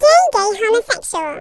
Gay, gay, homosexual.